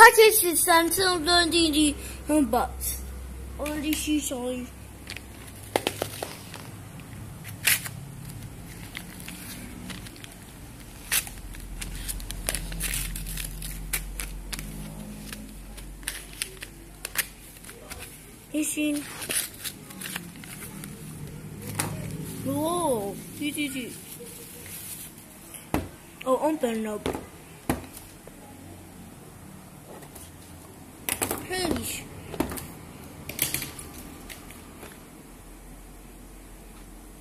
i Herkes seslensin onların değil. Bak. Öyle şey söyleyeyim. Eşin. Oo, düdüdü. O on ben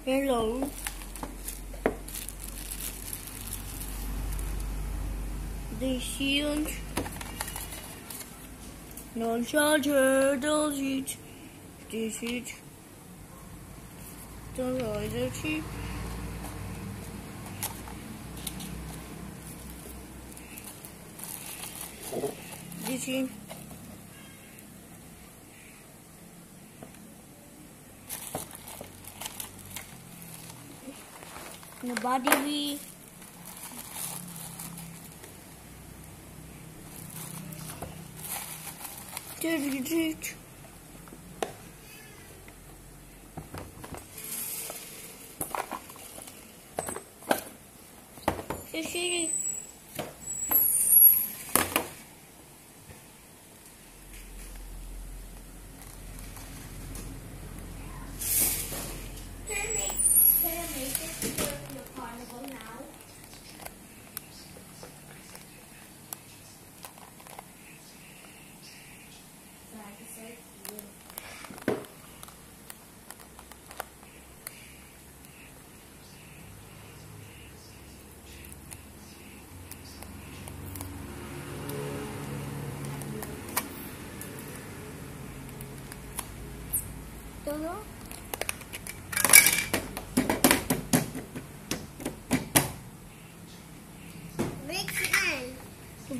Hello. The shield. No charger, don't eat. This rise the cheap. This is. The body we Fishy.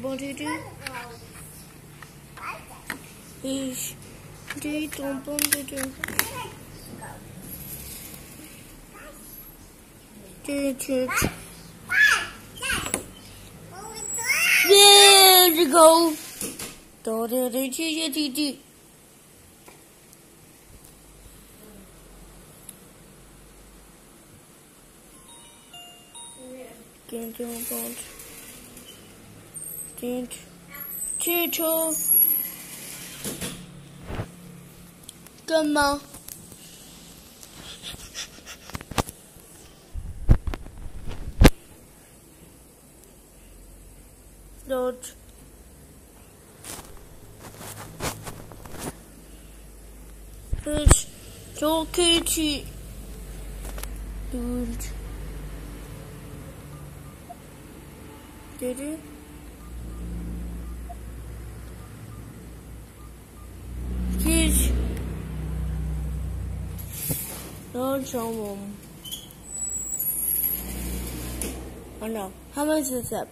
Want to do? Do you do? There you go. You do? What do you do. Dent um ponto. Dent. Tito. Cama. Dodge. Fish. Jokichi. Dude. Did you? Please. Don't show them. Oh no. How much is that?